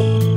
Is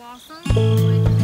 blossom.